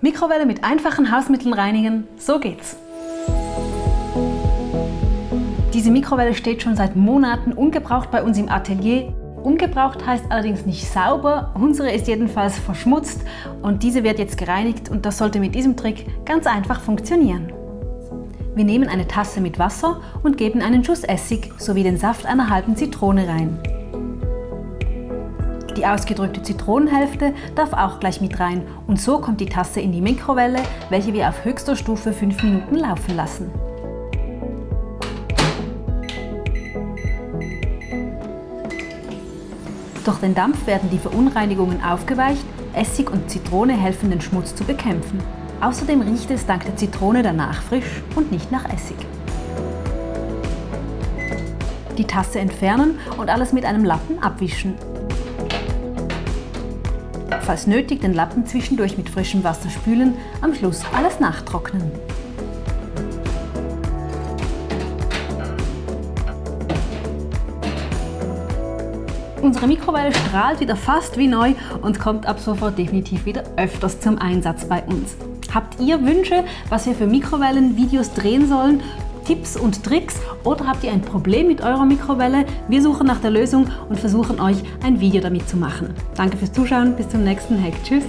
Mikrowelle mit einfachen Hausmitteln reinigen, so geht's. Diese Mikrowelle steht schon seit Monaten ungebraucht bei uns im Atelier. Ungebraucht heißt allerdings nicht sauber, unsere ist jedenfalls verschmutzt und diese wird jetzt gereinigt und das sollte mit diesem Trick ganz einfach funktionieren. Wir nehmen eine Tasse mit Wasser und geben einen Schuss Essig sowie den Saft einer halben Zitrone rein. Die ausgedrückte Zitronenhälfte darf auch gleich mit rein und so kommt die Tasse in die Mikrowelle, welche wir auf höchster Stufe 5 Minuten laufen lassen. Durch den Dampf werden die Verunreinigungen aufgeweicht, Essig und Zitrone helfen den Schmutz zu bekämpfen. Außerdem riecht es dank der Zitrone danach frisch und nicht nach Essig. Die Tasse entfernen und alles mit einem Lappen abwischen falls nötig den Lappen zwischendurch mit frischem Wasser spülen, am Schluss alles nachtrocknen. Unsere Mikrowelle strahlt wieder fast wie neu und kommt ab sofort definitiv wieder öfters zum Einsatz bei uns. Habt ihr Wünsche, was wir für Mikrowellen-Videos drehen sollen? Tipps und Tricks oder habt ihr ein Problem mit eurer Mikrowelle? Wir suchen nach der Lösung und versuchen euch ein Video damit zu machen. Danke fürs Zuschauen, bis zum nächsten Hack. Tschüss!